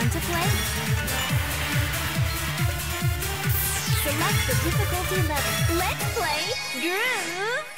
Want to play? Select the difficulty level. Let's play Groove